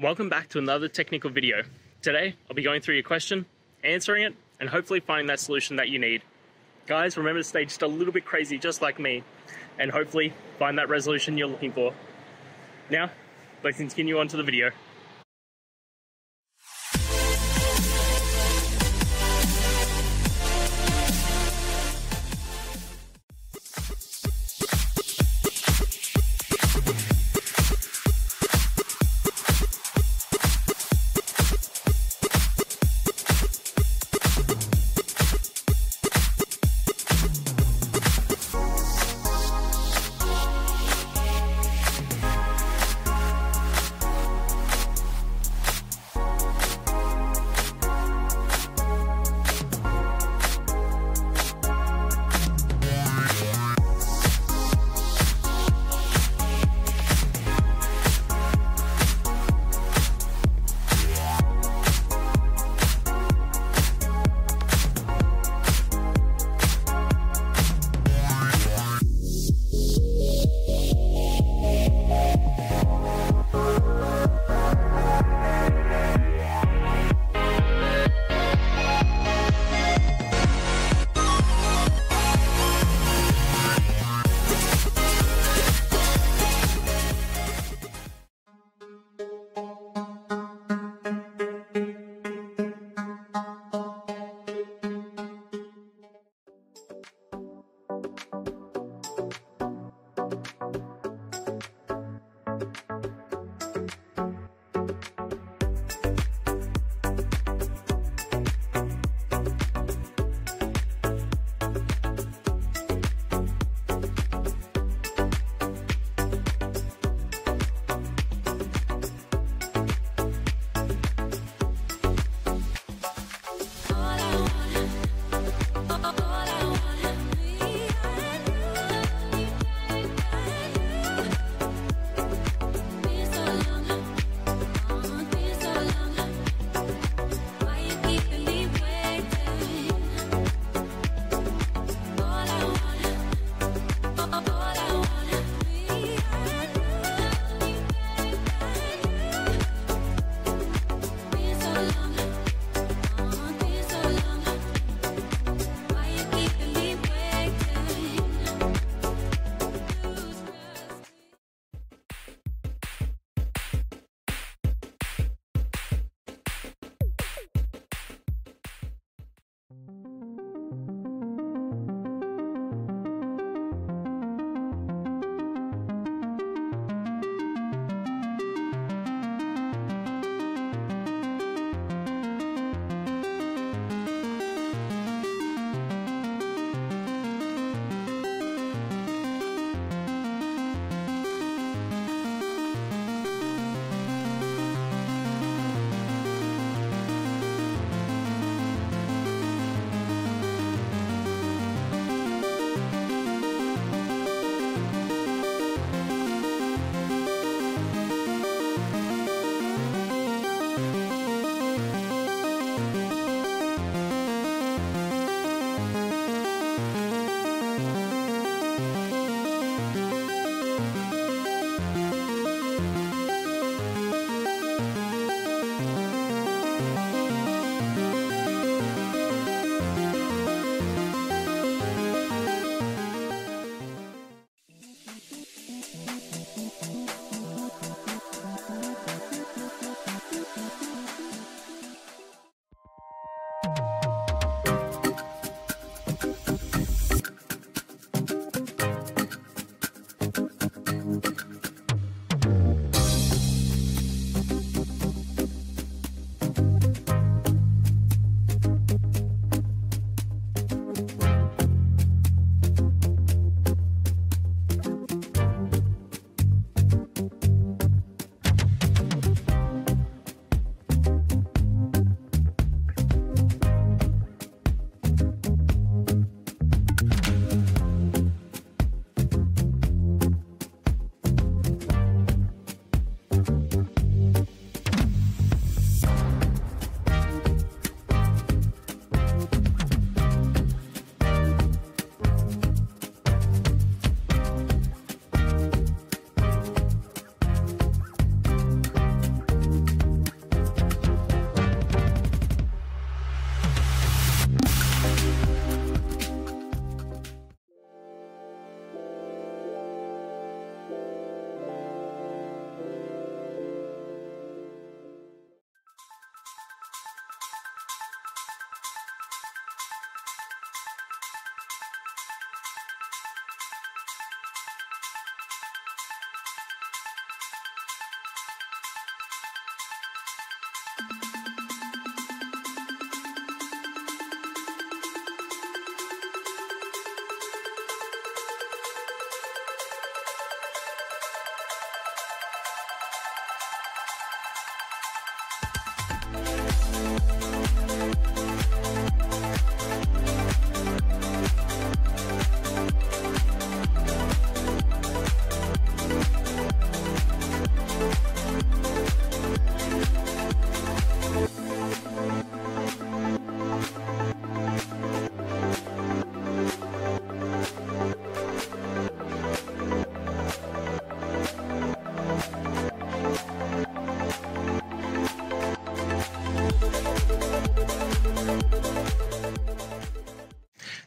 Welcome back to another technical video. Today, I'll be going through your question, answering it, and hopefully finding that solution that you need. Guys, remember to stay just a little bit crazy, just like me, and hopefully find that resolution you're looking for. Now, let's continue on to the video.